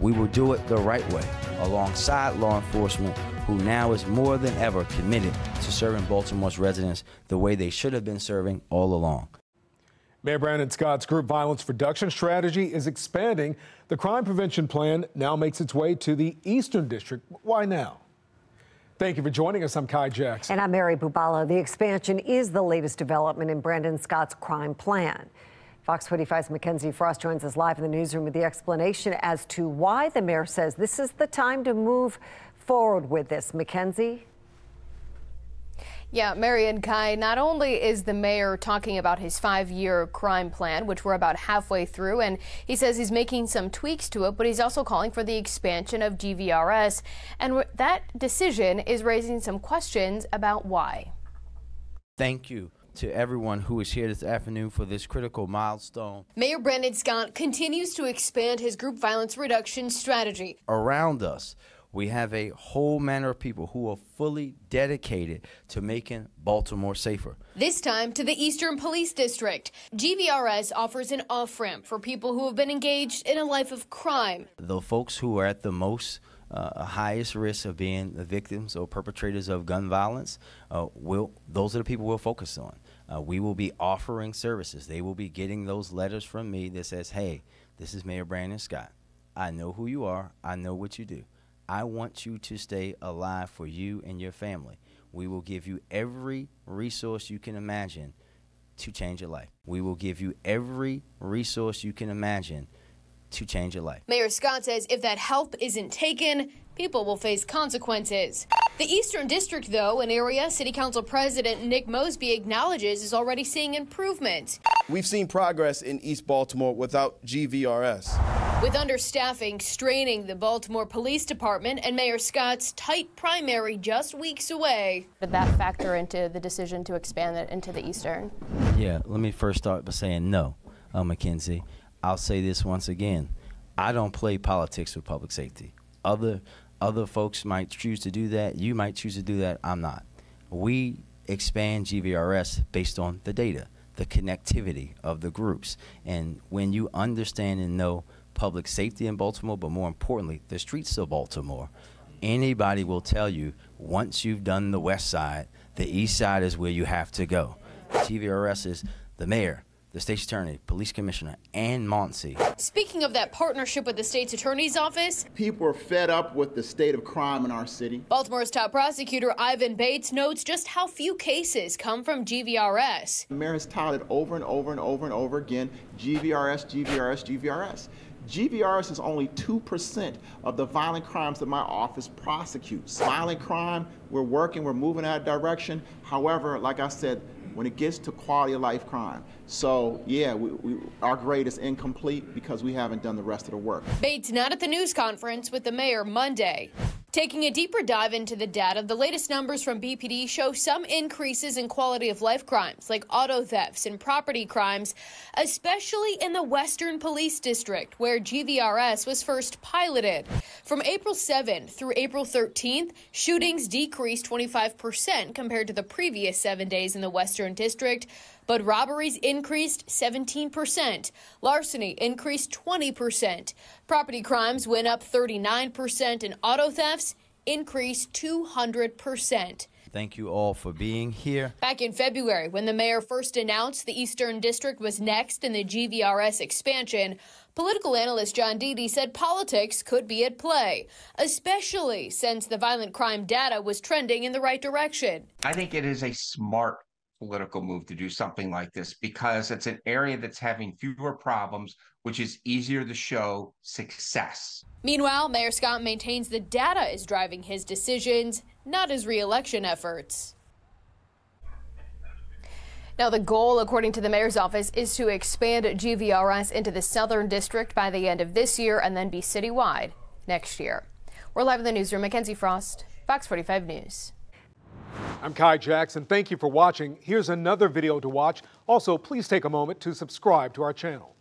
We will do it the right way, alongside law enforcement, who now is more than ever committed to serving Baltimore's residents the way they should have been serving all along. Mayor Brandon Scott's group violence reduction strategy is expanding. The crime prevention plan now makes its way to the Eastern District. Why now? Thank you for joining us. I'm Kai Jackson. And I'm Mary Bubala. The expansion is the latest development in Brandon Scott's crime plan. Fox 45's Mackenzie Frost joins us live in the newsroom with the explanation as to why the mayor says this is the time to move forward with this. Mackenzie? Yeah, Marion Kai, not only is the mayor talking about his five year crime plan, which we're about halfway through, and he says he's making some tweaks to it, but he's also calling for the expansion of GVRS. And that decision is raising some questions about why. Thank you to everyone who is here this afternoon for this critical milestone. Mayor Brandon Scott continues to expand his group violence reduction strategy. Around us, we have a whole manner of people who are fully dedicated to making Baltimore safer. This time to the Eastern Police District. GVRS offers an off ramp for people who have been engaged in a life of crime. The folks who are at the most uh, highest risk of being the victims or perpetrators of gun violence, uh, will those are the people we'll focus on. Uh, we will be offering services. They will be getting those letters from me that says, "Hey, this is Mayor Brandon Scott. I know who you are. I know what you do." I want you to stay alive for you and your family. We will give you every resource you can imagine to change your life. We will give you every resource you can imagine to change your life. Mayor Scott says if that help isn't taken, people will face consequences. The Eastern District, though, an area City Council President Nick Mosby acknowledges is already seeing improvement. We've seen progress in East Baltimore without GVRS. With understaffing straining the Baltimore Police Department and Mayor Scott's tight primary just weeks away. Did that factor into the decision to expand it into the Eastern? Yeah, let me first start by saying no, uh, Mackenzie. I'll say this once again. I don't play politics with public safety. Other other folks might choose to do that. You might choose to do that. I'm not. We expand GVRS based on the data, the connectivity of the groups. And when you understand and know public safety in Baltimore, but more importantly, the streets of Baltimore. Anybody will tell you once you've done the west side, the east side is where you have to go. GVRS is the mayor, the state's attorney, police commissioner, and MONSE. Speaking of that partnership with the state's attorney's office, people are fed up with the state of crime in our city. Baltimore's top prosecutor Ivan Bates notes just how few cases come from GVRS. The mayor has touted over and over and over and over again GVRS, GVRS, GVRS. GVRS is only 2% of the violent crimes that my office prosecutes. Violent crime, we're working, we're moving in that direction. However, like I said, when it gets to quality of life crime. So, yeah, we, we, our grade is incomplete because we haven't done the rest of the work. Bates not at the news conference with the mayor Monday. Taking a deeper dive into the data, the latest numbers from BPD show some increases in quality of life crimes like auto thefts and property crimes, especially in the Western Police District, where GVRS was first piloted. From April 7th through April 13th, shootings decreased 25% compared to the previous seven days in the Western District but robberies increased 17%, larceny increased 20%, property crimes went up 39%, and auto thefts increased 200%. Thank you all for being here. Back in February, when the mayor first announced the Eastern District was next in the GVRS expansion, political analyst John Dedie said politics could be at play, especially since the violent crime data was trending in the right direction. I think it is a smart political move to do something like this because it's an area that's having fewer problems, which is easier to show success. Meanwhile, Mayor Scott maintains the data is driving his decisions, not his reelection efforts. Now, the goal, according to the mayor's office, is to expand GVRS into the Southern District by the end of this year and then be citywide next year. We're live in the newsroom. Mackenzie Frost, Fox 45 News. I'm Kai Jackson. Thank you for watching. Here's another video to watch. Also, please take a moment to subscribe to our channel.